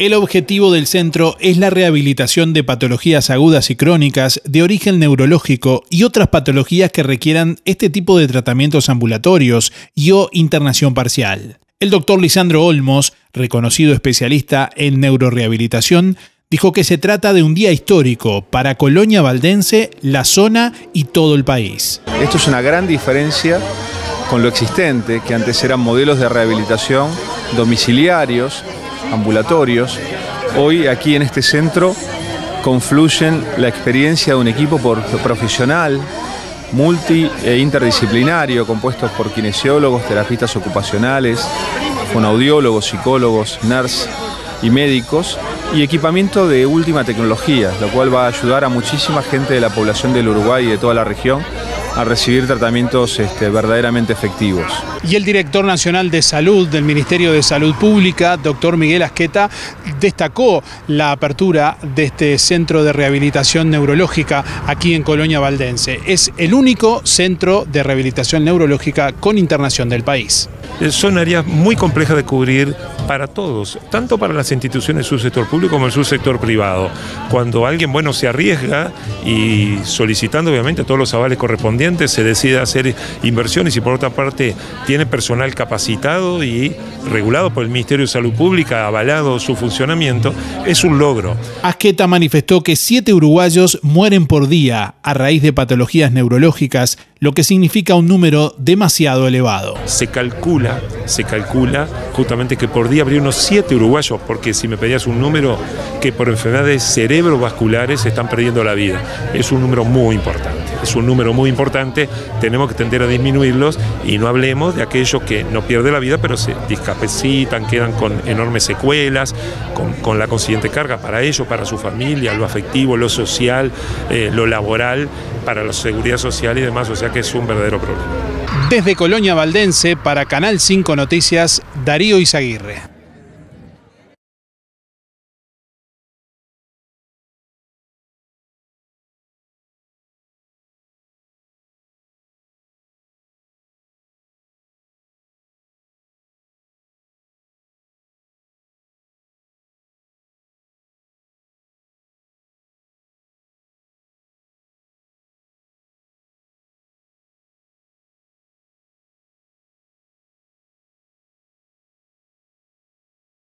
El objetivo del centro es la rehabilitación de patologías agudas y crónicas de origen neurológico y otras patologías que requieran este tipo de tratamientos ambulatorios y o internación parcial. El doctor Lisandro Olmos, reconocido especialista en neurorehabilitación, dijo que se trata de un día histórico para Colonia Valdense, la zona y todo el país. Esto es una gran diferencia con lo existente, que antes eran modelos de rehabilitación domiciliarios, ambulatorios. Hoy aquí en este centro confluyen la experiencia de un equipo profesional, multi e interdisciplinario, compuestos por kinesiólogos, terapistas ocupacionales, audiólogos, psicólogos, nurse y médicos, y equipamiento de última tecnología, lo cual va a ayudar a muchísima gente de la población del Uruguay y de toda la región a recibir tratamientos este, verdaderamente efectivos. Y el director nacional de salud del Ministerio de Salud Pública, doctor Miguel Asqueta, destacó la apertura de este centro de rehabilitación neurológica aquí en Colonia Valdense. Es el único centro de rehabilitación neurológica con internación del país. Eh, son áreas muy complejas de cubrir para todos, tanto para las instituciones del subsector público como el subsector privado. Cuando alguien bueno se arriesga y solicitando obviamente todos los avales correspondientes, se decide hacer inversiones y por otra parte tiene personal capacitado y regulado por el Ministerio de Salud Pública, avalado su funcionamiento, es un logro. Asqueta manifestó que siete uruguayos mueren por día a raíz de patologías neurológicas, lo que significa un número demasiado elevado. Se calcula, se calcula justamente que por día habría unos siete uruguayos, porque si me pedías un número, que por enfermedades cerebrovasculares están perdiendo la vida. Es un número muy importante, es un número muy importante, tenemos que tender a disminuirlos y no hablemos de aquellos que no pierden la vida, pero se discapacitan, quedan con enormes secuelas, con, la consiguiente carga para ellos, para su familia, lo afectivo, lo social, eh, lo laboral, para la seguridad social y demás, o sea que es un verdadero problema. Desde Colonia Valdense, para Canal 5 Noticias, Darío Izaguirre.